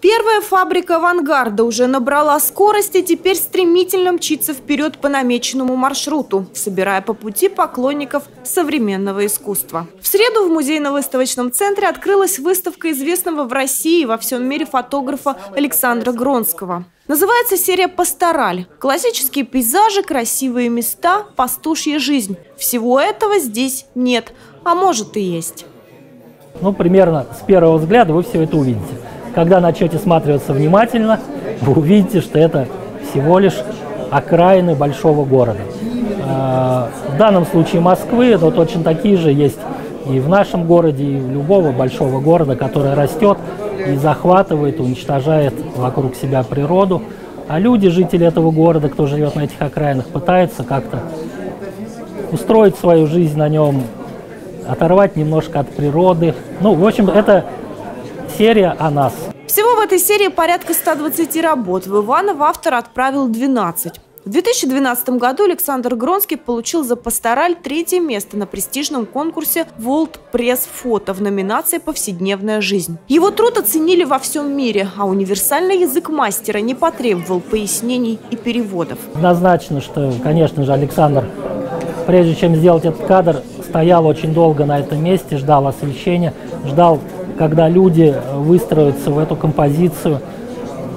Первая фабрика авангарда уже набрала скорость и теперь стремительно мчится вперед по намеченному маршруту, собирая по пути поклонников современного искусства. В среду в музейно-выставочном центре открылась выставка известного в России и во всем мире фотографа Александра Гронского. Называется серия «Пастораль». Классические пейзажи, красивые места, пастушья жизнь. Всего этого здесь нет, а может и есть. Ну, примерно с первого взгляда вы все это увидите. Когда начнете смотреться внимательно, вы увидите, что это всего лишь окраины большого города. А, в данном случае Москвы, но точно такие же есть и в нашем городе, и в любого большого города, который растет и захватывает, уничтожает вокруг себя природу. А люди, жители этого города, кто живет на этих окраинах, пытаются как-то устроить свою жизнь на нем, оторвать немножко от природы. Ну, в общем, это серия о нас. Всего в этой серии порядка 120 работ. В Иваново автор отправил 12. В 2012 году Александр Гронский получил за пастораль третье место на престижном конкурсе World Press Photo в номинации «Повседневная жизнь». Его труд оценили во всем мире, а универсальный язык мастера не потребовал пояснений и переводов. Однозначно, что, конечно же, Александр, прежде чем сделать этот кадр, стоял очень долго на этом месте, ждал освещения, ждал когда люди выстроятся в эту композицию,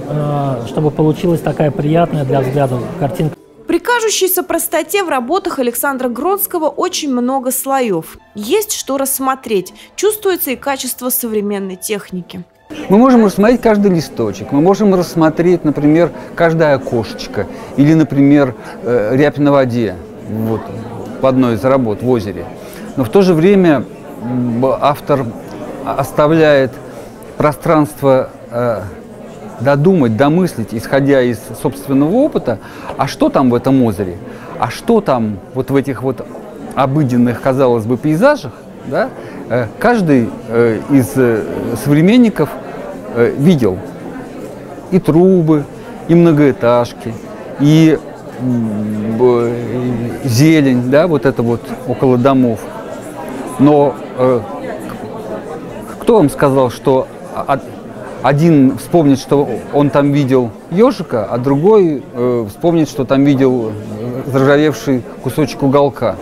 э, чтобы получилась такая приятная для взгляда картинка. При кажущейся простоте в работах Александра Гронского очень много слоев. Есть что рассмотреть. Чувствуется и качество современной техники. Мы можем рассмотреть каждый листочек, мы можем рассмотреть, например, каждое окошечко или, например, э, рябь на воде вот, в одной из работ в озере. Но в то же время автор оставляет пространство э, додумать, домыслить, исходя из собственного опыта, а что там в этом озере, а что там вот в этих вот обыденных, казалось бы, пейзажах, да, э, каждый э, из современников видел и трубы, и многоэтажки, и зелень, да, вот это вот около домов. Но кто вам сказал, что один вспомнит, что он там видел ежика, а другой э, вспомнит, что там видел э, заржавевший кусочек уголка?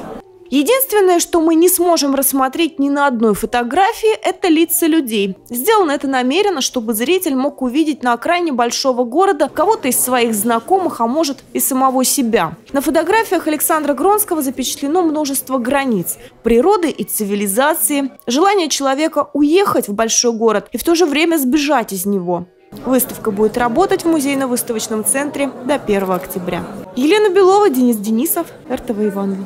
Единственное, что мы не сможем рассмотреть ни на одной фотографии, это лица людей. Сделано это намеренно, чтобы зритель мог увидеть на окраине большого города кого-то из своих знакомых, а может и самого себя. На фотографиях Александра Гронского запечатлено множество границ – природы и цивилизации, желание человека уехать в большой город и в то же время сбежать из него. Выставка будет работать в музейно-выставочном центре до 1 октября. Елена Белова, Денис Денисов, РТВ Иваново.